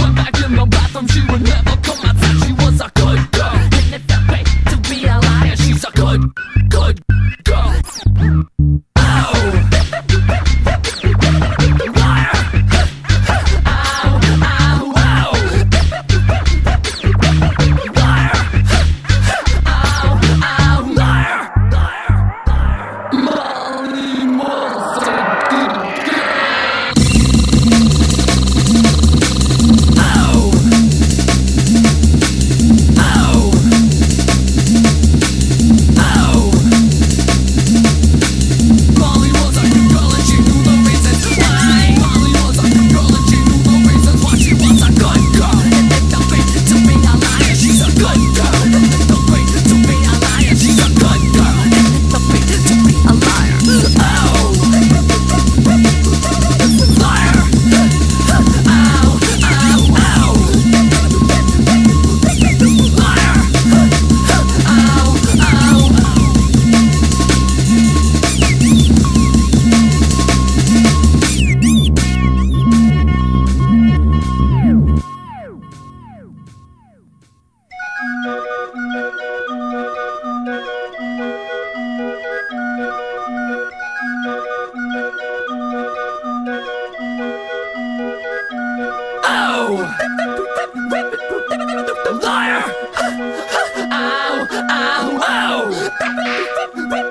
went back in the bathroom, she would never come Woo!